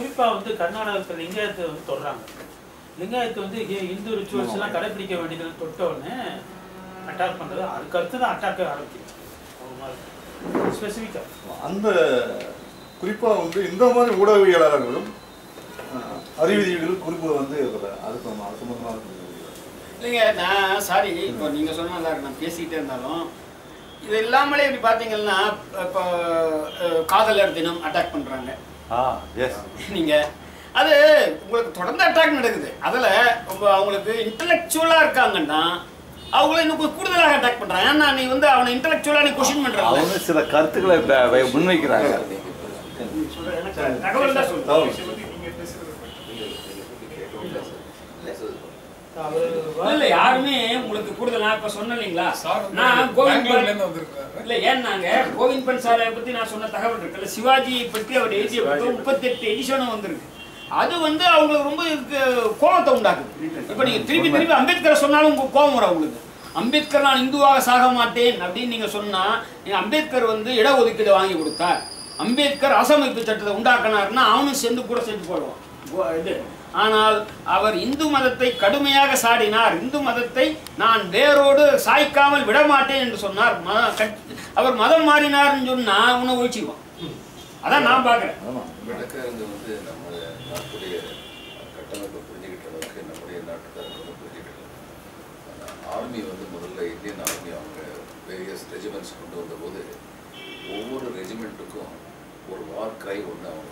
குறிப்பா வந்து கர்நாடகத்தில் லிங்காயத்தை வந்து தொடுறாங்க. லிங்காயத்தை வந்து இந்து ரிச்சுவல்ஸ் எல்லாம் கடைபிடிக்க வேண்டியதுன்னு தொட்ட உடனே அட்டாக் பண்றது. அதுக்கு அடுத்து தான் அட்டாக் ஆரம்பிக்கும் ஸ்பெசிஃபிக்கா அந்த குறிப்பா வந்து இந்த மாதிரி ஊடகவியலாளர்களும் அறிவியல் குறிப்பு வந்து அதுக்கு நம்ம அது சம்பந்தமாக இல்லைங்க நான் சாரி இப்போ நீங்கள் சொன்ன இருக்கு, நான் பேசிக்கிட்டே இருந்தாலும் இது இல்லாமலே இப்படி பார்த்தீங்கன்னா இப்போ காதலர் தினம் அட்டாக் பண்ணுறாங்க நீங்கள் அது உங்களுக்கு தொடர்ந்து அட்டாக் நடக்குது. அதில் அவங்களுக்கு இன்டலெக்சுவலாக இருக்காங்கன்னா அவங்கள இன்னும் கூடுதலாக அட்டாக் பண்ணுறாங்க ஏன்னா நீ வந்து அவனை இன்டலெக்சுவலாக நீ கொஷின் அவங்க சில கருத்துக்களை முன்வைக்கிறாங்க. தகவல் தான் சொல்லுங்க தகவல். அவரு இல்ல யாருமே உங்களுக்கு கூடுதல் நான் இப்ப சொன்னேன் இல்லைங்களா? சார் நான் கோவிந்த் பன் இல்ல ஏன்னாங்க கோவிந்த் பன்சாலை பத்தி நான் சொன்ன தகவல் இருக்குல்ல சிவாஜியை பற்றி அவர் எழுதிய புத்தகம் முப்பத்தெட்டு எடிஷனும் வந்திருக்கு. அது வந்து அவங்களுக்கு ரொம்ப கோபத்தை உண்டாக்குது. இப்ப நீங்க திருப்பி திருப்பி அம்பேத்கரை சொன்னாலும் உங்களுக்கு கோபம் வரும் உங்களுக்கு அம்பேத்கர் நான் இந்துவாக சாக மாட்டேன் அப்படின்னு நீங்க சொன்னா நீங்க அம்பேத்கர் வந்து இடஒதுக்கீடு வாங்கி கொடுத்தார். அம்பேத்கர் அரசமைப்பு சட்டத்தை உண்டாக்கினார்னா அவனும் சேர்ந்து கூட சேர்ந்து போடுவான். இது. ஆனால் அவர் இந்து மதத்தை கடுமையாக சாடினார். இந்து மதத்தை நான் வேரோடு சாய்க்காமல் விடமாட்டேன் என்று சொன்னார். அவர் மதம் மாறினார்னு சொன்னா உன்னை ஒழிச்சிக்குவான் அதான் நான் பார்க்குறேன். வந்து நம்ம நாட்டுடைய கட்டமைப்பை புரிஞ்சுக்கிட்ட அளவுக்கு நம்முடைய ஆர்மி வந்து முதல்ல இந்தியன் ஆர்மி அவங்க வேரியஸ் ரெஜிமெண்ட்ஸ் கொண்டு வந்தபோது ஒவ்வொரு ரெஜிமெண்ட்டுக்கும் ஒரு வார் கிரை ஒன்று அவங்க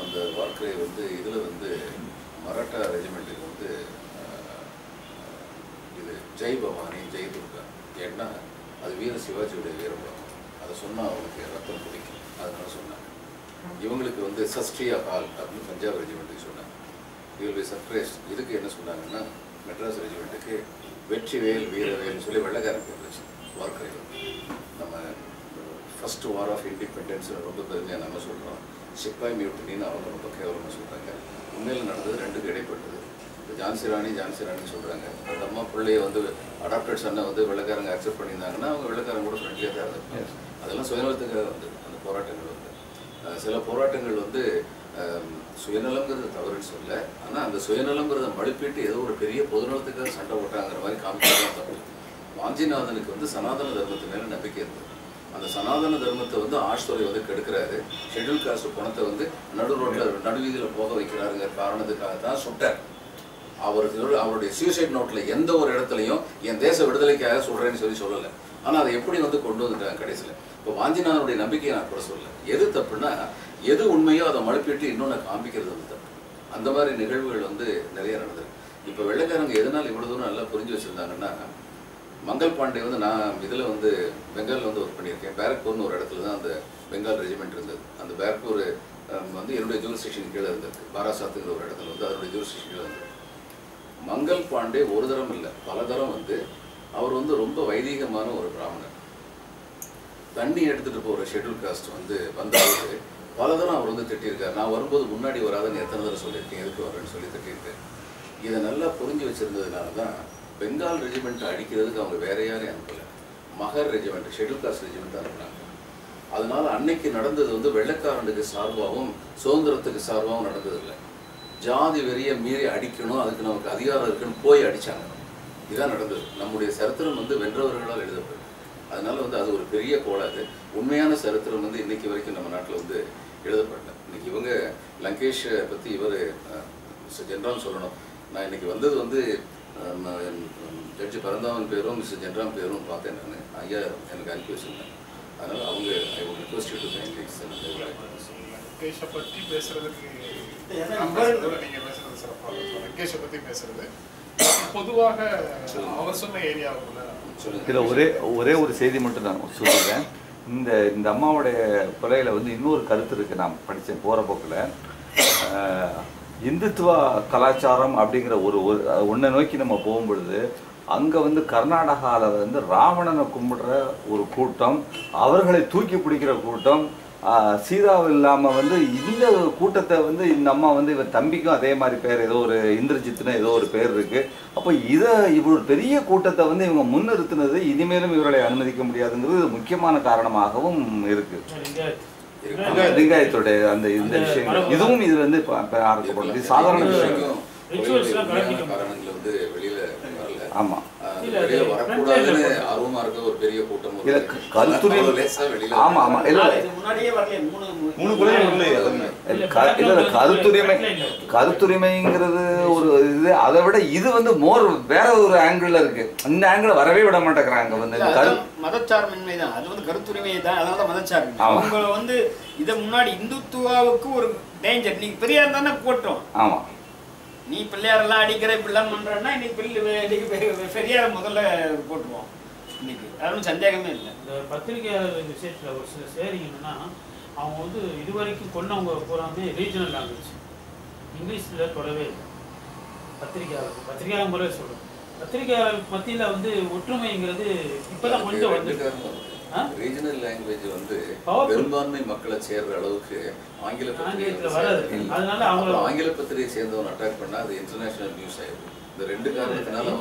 அந்த வார் வந்து இதில் வந்து மராட்டா ரெஜிமெண்ட்டுக்கு வந்து இது ஜெய் பவானி ஜெய் துர்கா. ஏன்னா அது வீர சிவாஜியுடைய வீரபுரம். அதை சொன்னால் அவங்களுக்கு ரத்தம் பிடிக்கும் அதனால சொன்னாங்க. இவங்களுக்கு வந்து சஸ்ட்ரியா ஹால் அப்படின்னு பஞ்சாப் ரெஜிமெண்ட்டுக்கு சொன்னாங்க. யூல் சர்ப்ரைஸ் இதுக்கு என்ன சொன்னாங்கன்னா மெட்ராஸ் ரெஜிமெண்ட்டுக்கு வெற்றிவேல் வீரவேல்னு சொல்லி வெள்ளக்காரன் போட்டுருச்சு வச்சு வார்க்கரை ஃபர்ஸ்ட் வார் ஆஃப் இண்டிபெண்டன்ஸ் ரொம்ப பெருமையாக நம்ம சொல்கிறோம் சிப்பாய் மியூட்டினின்னு அவங்க ரொம்ப கேவலமாக சொல்கிறாங்க உண்மையில் நடந்தது ரெண்டுக்கு இடைப்பட்டது. இப்போ ஜான்சி ராணி ஜான்சி ராணி சொல்கிறாங்க அந்த அம்மா பிள்ளைய வந்து அடாப்டட் சன்னை வந்து வெள்ளக்காரங்க அக்செப்ட் பண்ணியிருந்தாங்கன்னா அவங்க வெள்ளக்காரங்க கூட ஃப்ரெண்ட்லியாக தான் இருந்தாங்க அதெல்லாம் சுயநலத்துக்காக வந்து அந்த போராட்டங்கள் வந்து. சில போராட்டங்கள் வந்து சுயநலங்கிறது தவறுன்னு சொல்ல ஆனால் அந்த சுயநலங்கிறத மழுப்பிட்டு ஏதோ ஒரு பெரிய பொதுநலத்துக்காக சண்டை போட்டாங்கிற மாதிரி காமிக்கிறது தப்பு வாஞ்சிநாதனுக்கு வந்து சனாதன தர்மத்து மேல நம்பிக்கை இருந்தது. அந்த சனாதன தர்மத்தை வந்து ஆஷ்துறை வந்து கெடுக்கிறாரு. ஷெட்யூல் காஸ்ட் பணத்தை வந்து நடு ரோட்ல நடுவீதியில போக வைக்கிறாருங்கிற காரணத்துக்காக தான் சுட்டார். அவருக்கு அவருடைய சூசைட் நோட்ல எந்த ஒரு இடத்துலையும் என் தேச விடுதலைக்காக சொல்றேன்னு சொல்லி சொல்லலை. ஆனா அதை எப்படி வந்து கொண்டு வந்துட்டாங்க கடைசியில? இப்போ வாஞ்சிநாதனுடைய நம்பிக்கையை நான் கூட சொல்லல. எது தப்புன்னா எது உண்மையோ அதை மழுப்பிட்டு இன்னொன்று காமிக்கிறது வந்து தப்பு. அந்த மாதிரி நிகழ்வுகள் வந்து நிறைய நடந்தது இப்போ வெள்ளைக்காரங்க எதனால் இவ்வளவு தூரம் நல்லா புரிஞ்சு வச்சிருந்தாங்கன்னா மங்கள் பாண்டே வந்து நான் இதில் வந்து பெங்காலில் வந்து ஒர்க் பண்ணியிருக்கேன். பேரக்பூர்னு ஒரு இடத்துல தான் அந்த பெங்கால் ரெஜிமெண்ட் இருந்தது. அந்த பேரக்பூர் வந்து என்னுடைய ஜூரிஸ்டிக்ஷன் கீழே இருந்தது. பாராசாத்துங்கிற ஒரு இடத்துல வந்து அதனுடைய ஜூரிஸ்டிக்ஷன் கீழே இருந்தது. மங்கள் பாண்டே ஒரு தரம் இல்லை பல தரம் வந்து அவர் வந்து ரொம்ப வைதீகமான ஒரு பிராமணர். தண்ணி எடுத்துகிட்டு போகிற ஷெட்யூல் காஸ்ட் வந்து வந்தவருக்கு பல தரம் அவர் வந்து திட்டியிருக்கார். நான் வரும்போது முன்னாடி வராதுன்னு எத்தனை தடவை சொல்லியிருக்கேன் எதுக்கு வரேன்னு சொல்லி திட்டியிருக்கேன். இதை நல்லா புரிஞ்சு வச்சுருந்ததுனால தான் பெங்கால் ரெஜிமெண்ட்டை அடிக்கிறதுக்கு அவங்க வேற யாரையும் அனுப்பல. மகர் ரெஜிமெண்ட் ஷெட்யூல் காஸ்ட் ரெஜிமெண்ட் அனுப்புனாங்க. அதனால அன்னைக்கு நடந்தது வந்து வெள்ளைக்காரனுக்கு சார்பாகவும் சுதந்திரத்துக்கு சார்பாகவும் நடந்ததில்லை ஜாதி வெறியை மீறி அடிக்கணும் அதுக்கு நமக்கு அதிகாரம் இருக்குன்னு போய் அடிச்சாங்க. இதுதான் நடந்தது. நம்முடைய சரித்திரம் வந்து வென்றவர்களால் எழுதப்பட்டது. அதனால வந்து அது ஒரு பெரிய கோளாது உண்மையான சரித்திரம் வந்து இன்னைக்கு வரைக்கும் நம்ம நாட்டில் வந்து எழுதப்படல. இன்னைக்கு இவங்க லங்கேஷை பற்றி இவர் ஜென்ரல் சொல்லணும். நான் இன்னைக்கு வந்தது வந்து ஜட்ஜி பரந்தாமன் பேரும் மிஸ்டர் ஜென்ராம் பேரும் பார்த்தேன் நான். ஐயா எனக்கு அனுப்பி வச்சிருந்தேன் அதனால அவங்க I would request to kindly லங்கேஷை பத்தி பேசுறதுக்கு ஏன்னா நம்ம இதோட நீங்க பேசுறது சிறப்பா இருக்கும். லங்கேஷை பத்தி பேசுறது. பொதுவாக அவர் சொன்ன ஏரியாவுக்குள்ள இதில் ஒரே ஒரே ஒரு செய்தி மட்டும் நான் சொல்லுவேன் இந்த இந்த அம்மாவுடைய கொலையில் வந்து இன்னொரு கருத்து இருக்குது நான் படித்தேன் போகிற போக்கில். இந்துத்துவ கலாச்சாரம் அப்படிங்கிற ஒரு ஒன்றை நோக்கி நம்ம போகும்பொழுது அங்கே வந்து கர்நாடகாவில் வந்து ராவணனை கும்பிடுற ஒரு கூட்டம் அவர்களை தூக்கி பிடிக்கிற கூட்டம் சீதாவும் இல்லாமல் வந்து இந்த கூட்டத்தை வந்து இந்த அம்மா வந்து இவன் தம்பிக்கும் அதே மாதிரி பேர் ஏதோ ஒரு இந்திரஜித்னு ஏதோ ஒரு பேர் இருக்குது அப்போ இதை இவ்வளோ பெரிய கூட்டத்தை வந்து இவங்க முன்னிறுத்தினது இனிமேலும் இவர்களை அனுமதிக்க முடியாதுங்கிறது முக்கியமான காரணமாகவும் இருக்குது லிங்காயத்துடைய அந்த இந்த விஷயங்கள். இதுவும் இது வந்து ஆரம்பிக்கப்படும். இது சாதாரண விஷயம். வரைக்கும் வரக்கூடாதுன்னு ஆர்வமா இருக்க ஒரு பெரிய கூட்டம் இல்ல இருக்கு. கருத்துரிமை அவ்வளவு லேசா வெளியில ஆமா ஆமா இல்ல நாலு, இது முன்னாடியே வரல மூணு மூணு குறையும் இல்லையே அதுமே. இல்ல, க- இல்ல, இல்ல, கருத்துரிமை கருத்துரிமைங்கிறது ஒரு இது அதை விட இது வந்து மோர் வேற ஒரு ஆங்கிள் இருக்கு. இந்த ஆங்கிள் வரவே விட மாட்டேங்கிறாங்க வந்து. மதச்சார்பின்மை தான். அது வந்து கருத்துரிமை தான் அதனால தான் மதச்சார்பின்மை. அவங்க வந்து இதை முன்னாடி இந்துத்துவாவுக்கு ஒரு டேஞ்சர் நீ பெரியார் தானே போட்டோம் ஆமா. நீ பிள்ளையாரெல்லாம் அடிக்கிற இப்படிலாம் பண்றேன்னா இன்னைக்கு பிள்ளை இன்னைக்கு பெரியாரை முதல்ல போட்டுருவோம் இன்னைக்கு. அதுவும் சந்தேகமே இல்லை. இந்த பத்திரிகையாளர் விஷயத்துல ஒரு சில சேரிங் என்னன்னா அவங்க வந்து இதுவரைக்கும் கொண்டவங்க பூராமே ரீஜனல் லாங்குவேஜ் இங்கிலீஷ்ல தொடவே இல்லை. பத்திரிகையாளர் பத்திரிகையாளர் முறை சொல்றேன். பத்திரிகையாளர் மத்தியில வந்து ஒற்றுமைங்கிறது இப்பதான் கொஞ்சம் வந்து? ரீஜனல் லாங்குவேஜ் வந்து. பெரும்பான்மை மக்களை சேர்ற அளவுக்கு ஆங்கில பத்திரிகை ஆங்கில பத்திரிகை சேர்ந்தவன் அட்டாக் பண்ணா அது இன்டர்நேஷனல் நியூஸ் ஆயிடும் இந்த ரெண்டு காரணத்தினால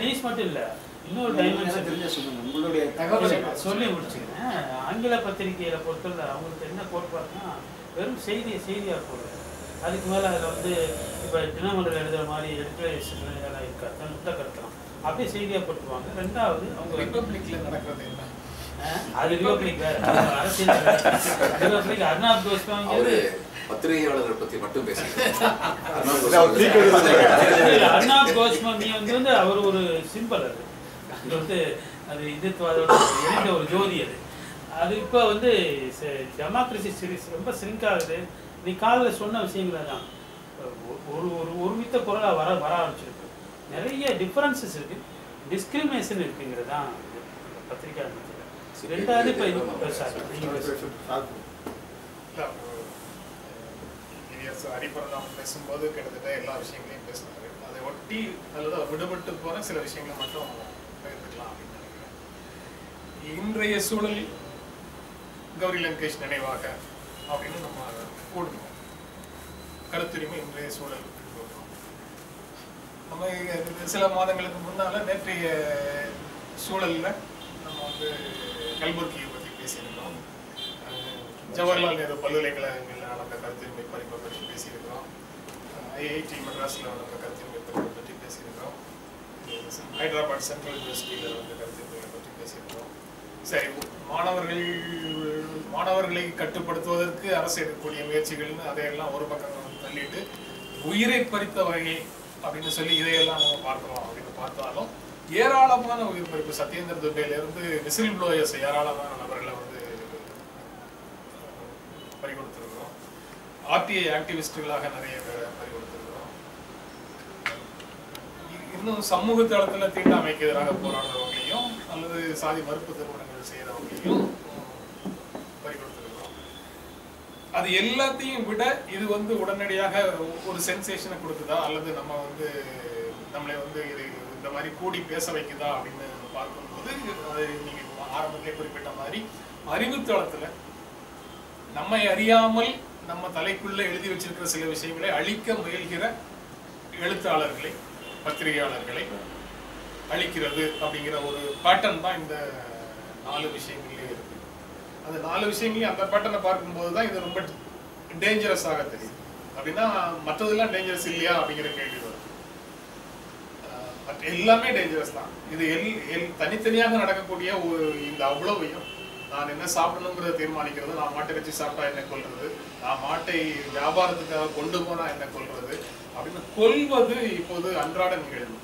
நியூஸ் மட்டும் இல்ல இன்னொரு டைமென்ஷன் தெரிஞ்ச சொல்லுங்க. உங்களுடைய தகவலை சொல்லி முடிச்சுக்கிறேன். ஆங்கில பத்திரிகையில பொறுத்தவரை அவங்களுக்கு என்ன கோட்பாடுனா வெறும் செய்தியை செய்தியா போடுறது அதுக்கு மேல அதுல வந்து இப்ப தினமலர் எழுதுற மாதிரி எடிட்டரேஷன் இதெல்லாம் இருக்காது. முட்டை கருத்தலாம் அப்படியே செய்தியா போட்டுருவாங்க ரெண்டாவது அவங்க ரிப்பப்ளிக்ல நடக்கிறது என்ன? அது அது அவரு பத்திரிகையாளர்கள் பத்தி மட்டும் இல்ல, அர்னாப் கோஸ்வாமி வந்து வந்து அவர் ஒரு சிம்பிள் அது. இது வந்து அது இந்துத்துவாதோட இணைந்த ஒரு ஜோதி அது. அது இப்போ வந்து டெமோக்ரஸி சீரிஸ் ரொம்ப சிங்க் ஆகுது. நீ காலையில் சொன்ன விஷயங்கள தான் ஒரு ஒரு ஒருமித்த குரலாக வர வர ஆரம்பிச்சிருக்கு. நிறைய டிஃபரன்சஸ் இருக்கு. டிஸ்கிரிமினேஷன் இருக்குங்கிறது தான் இது, இந்த பத்திரிகை மத்தியில் ரெண்டாவது இப்போ இது பேசும்போது கிட்டத்தட்ட எல்லா விஷயங்களையும் பேசினாரு. அதை ஒட்டி அல்லது அவர் விடுபட்டு போன சில விஷயங்களை மட்டும் பகிர்ந்துக்கலாம் அப்படின்னு நினைக்கிறேன். இன்றைய சூழல் கௌரி லங்கேஷ் நினைவாக அப்படின்னு நம்ம கூடணும் கருத்துரிமை இன்றைய சூழல் நம்ம சில மாதங்களுக்கு முன்னால நேற்றைய சூழல்ல நம்ம வந்து கல்புர்கியை பற்றி பேசியிருக்கோம் ஜவஹர்லால் நேரு பல்கலைக்கழகங்களில் நடந்த கருத்துரிமை படிப்பை பற்றி பேசியிருக்கிறோம். ஐஐடி மெட்ராஸில் நடந்த கருத்துரிமை படிப்பை பற்றி பேசியிருக்கிறோம். ஹைதராபாத் சென்ட்ரல் யூனிவர்சிட்டியில் நடந்த கருத்துரிமைகளை பற்றி பேசியிருக்கிறோம். சரி மாணவர்கள் மாணவர்களை கட்டுப்படுத்துவதற்கு அரசு எடுக்கக்கூடிய முயற்சிகள்னு அதையெல்லாம் ஒரு பக்கம் தள்ளிட்டு உயிரை பறித்த வகை அப்படின்னு சொல்லி இதையெல்லாம் நம்ம பார்க்கிறோம் அப்படின்னு பார்த்தாலும் ஏராளமான உயிர் இப்போ சத்யேந்திர துபேல இருந்து விசில் ப்ளோயர்ஸ் ஏராளமான நபர்களை வந்து பறி கொடுத்துருக்கிறோம் ஆர்டிஐ ஆக்டிவிஸ்டுகளாக நிறைய பேரை பறி கொடுத்துருக்கிறோம் இன்னும் சமூக தளத்துல தீண்டாமைக்கு எதிராக போராடுறவங்களையும் அல்லது சாதி மறுப்பு திருமணங்கள் செய்யறவங்களையும் பறி கொடுத்துருக்கிறோம் அது எல்லாத்தையும் விட இது வந்து உடனடியாக ஒரு சென்சேஷனை கொடுக்குதா? அல்லது நம்ம வந்து நம்மளை வந்து இது இந்த மாதிரி கூடி பேச வைக்குதா அப்படின்னு பார்க்கும்போது அது நீங்கள் ஆரம்பத்திலே குறிப்பிட்ட மாதிரி அறிவுத்தளத்தில் நம்மை அறியாமல் நம்ம தலைக்குள்ள எழுதி வச்சிருக்கிற சில விஷயங்களை அழிக்க முயல்கிற எழுத்தாளர்களை பத்திரிகையாளர்களை அழிக்கிறது அப்படிங்கிற ஒரு பேட்டர்ன் தான் இந்த நாலு விஷயங்கள்லேயே இருக்கு. அந்த நாலு விஷயங்களையும் அந்த பேட்டர்னை பார்க்கும்போது தான் இது ரொம்ப டேஞ்சரஸாக தெரியுது. அப்படின்னா மற்றதெல்லாம் டேஞ்சரஸ் இல்லையா அப்படிங்கிற கேள்வி எல்லாமே டேஞ்சரஸ் தான். இது எல் எல் தனித்தனியாக நடக்கக்கூடிய இந்த அவ்வளவையும் நான் என்ன சாப்பிடணுங்கிறத தீர்மானிக்கிறது நான் மாட்டை வச்சு சாப்பிட்டா என்ன கொள்வது நான் மாட்டை வியாபாரத்துக்காக கொண்டு போனா என்ன கொள்வது அப்படின்னு கொல்வது இப்போது அன்றாட நிகழ்வு.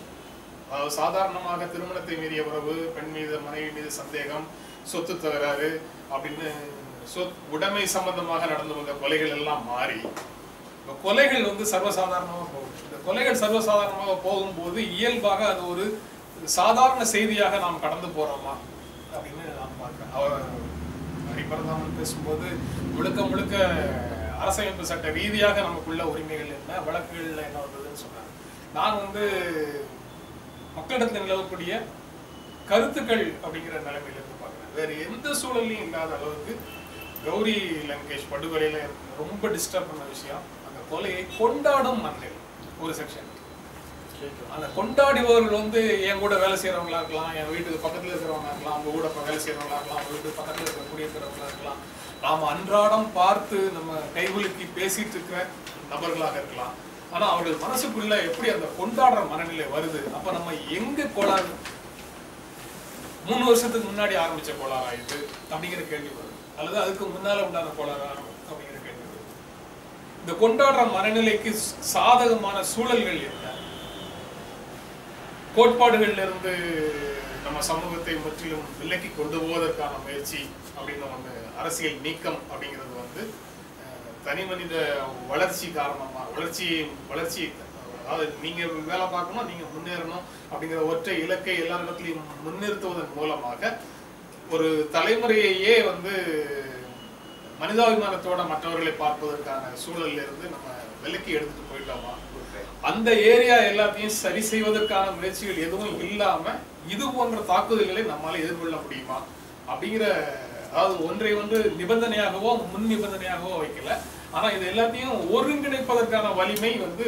அதாவது சாதாரணமாக திருமணத்தை மீறிய உறவு பெண் மீது மனைவி மீது சந்தேகம் சொத்து தகராறு அப்படின்னு சொத் உடைமை சம்பந்தமாக நடந்து வந்த கொலைகள் எல்லாம் மாறி இப்ப கொலைகள் வந்து சர்வசாதாரணமாக போகும் கொலைகள் சர்வசாதாரணமாக போகும்போது இயல்பாக அது ஒரு சாதாரண செய்தியாக நாம் கடந்து போறோமா அப்படின்னு நான் பார்க்கிறேன். அவர் ஹரிபரதாமன் பேசும்போது முழுக்க முழுக்க அரசமைப்பு சட்ட ரீதியாக நமக்குள்ள உரிமைகள் என்ன வழக்குகளில் என்ன வந்ததுன்னு சொன்னாங்க நான் வந்து மக்களிடத்தில் நிலவக்கூடிய கருத்துக்கள் அப்படிங்கிற நிலைமையில இருந்து பார்க்குறேன். வேறு எந்த சூழலையும் இல்லாத அளவுக்கு கௌரி லங்கேஷ் படுகொலையில் எனக்கு ரொம்ப டிஸ்டர்ப் பண்ண விஷயம். அந்த கொலையை கொண்டாடும் மண்ணில் ஒரு செக்ஷன் அந்த கொண்டாடுபவர்கள் வந்து என் கூட வேலை செய்யறவங்களா இருக்கலாம் என் வீட்டுக்கு பக்கத்துல இருக்கிறவங்களா இருக்கலாம் அவங்க கூட வேலை செய்யறவங்களா இருக்கலாம் அவங்க வீட்டுக்கு பக்கத்துல இருக்கிற குடியிருக்கிறவங்களா இருக்கலாம். நாம் அன்றாடம் பார்த்து நம்ம கைகுலுக்கி பேசிட்டு இருக்கிற நபர்களாக இருக்கலாம். ஆனா அவர்கள் மனசுக்குள்ள எப்படி அந்த கொண்டாடுற மனநிலை வருது? அப்ப நம்ம எங்க கோளாறு? மூணு வருஷத்துக்கு முன்னாடி ஆரம்பிச்ச கோளாறா இது அப்படிங்கிற கேள்வி வரும் அல்லது அதுக்கு முன்னால உண்டான கோளாறா? இந்த கொண்டாடுற மனநிலைக்கு சாதகமான சூழல்கள் என்ன? கோட்பாடுகள்ல இருந்து நம்ம சமூகத்தை முற்றிலும் விலக்கி கொண்டு போவதற்கான முயற்சி அப்படின்னு ஒண்ணு அரசியல் நீக்கம் அப்படிங்கிறது வந்து தனி மனித வளர்ச்சி காரணமா வளர்ச்சி வளர்ச்சி அதாவது நீங்க வேலை பார்க்கணும் நீங்க முன்னேறணும் அப்படிங்கிற ஒற்றை இலக்கை எல்லா இடத்துலையும் முன்னிறுத்துவதன் மூலமாக ஒரு தலைமுறையையே வந்து மனிதாபிமானத்தோட மற்றவர்களை பார்ப்பதற்கான சூழல்ல இருந்து நம்ம விலக்கி எடுத்துட்டு போயிட்டோமா அந்த ஏரியா எல்லாத்தையும் சரி செய்வதற்கான முயற்சிகள் எதுவும் இல்லாம இது போன்ற தாக்குதல்களை நம்மால எதிர்கொள்ள முடியுமா? அப்படிங்கிற அதாவது ஒன்றை ஒன்று நிபந்தனையாகவோ முன் நிபந்தனையாகவோ வைக்கல. ஆனா இது எல்லாத்தையும் ஒருங்கிணைப்பதற்கான வலிமை வந்து